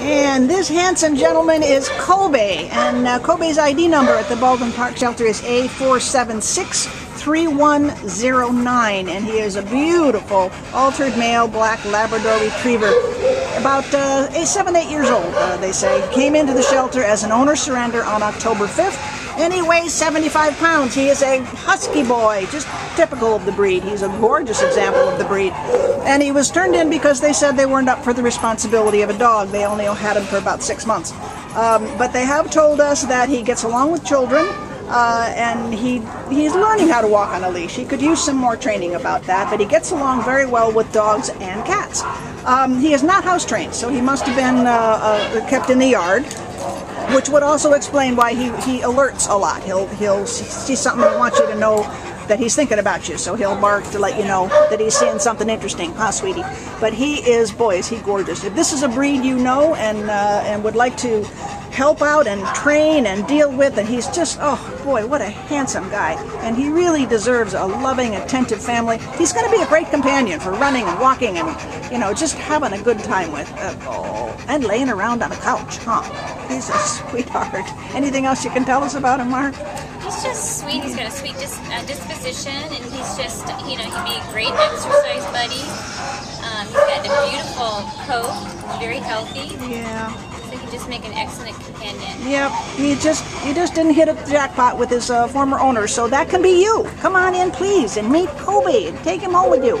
And this handsome gentleman is Kobe, and uh, Kobe's ID number at the Baldwin Park Shelter is A4763109, and he is a beautiful altered male black Labrador Retriever, about uh, eight, seven, eight years old, uh, they say. Came into the shelter as an owner surrender on October 5th, and he weighs 75 pounds. He is a husky boy, just typical of the breed. He's a gorgeous example of the breed. And he was turned in because they said they weren't up for the responsibility of a dog. They only had him for about six months. Um, but they have told us that he gets along with children. Uh, and he he's learning how to walk on a leash. He could use some more training about that, but he gets along very well with dogs and cats. Um, he is not house trained, so he must have been uh, uh, kept in the yard which would also explain why he, he alerts a lot. He'll he'll see something and want you to know that he's thinking about you, so he'll bark to let you know that he's seeing something interesting, huh, sweetie? But he is, boy, is he gorgeous. If this is a breed you know and uh, and would like to help out and train and deal with, and he's just, oh boy, what a handsome guy. And he really deserves a loving, attentive family. He's going to be a great companion for running and walking and, you know, just having a good time with. Uh, oh, and laying around on a couch, huh? He's a sweetheart. Anything else you can tell us about him, Mark? He's just sweet. He's got a sweet dis uh, disposition, and he's just, you know, he'd be a great exercise buddy. Um, he's got a beautiful coat, very healthy. Yeah. So he'd just make an excellent companion. Yep, he just he just didn't hit a jackpot with his uh, former owner, so that can be you. Come on in, please, and meet Kobe and take him home with you.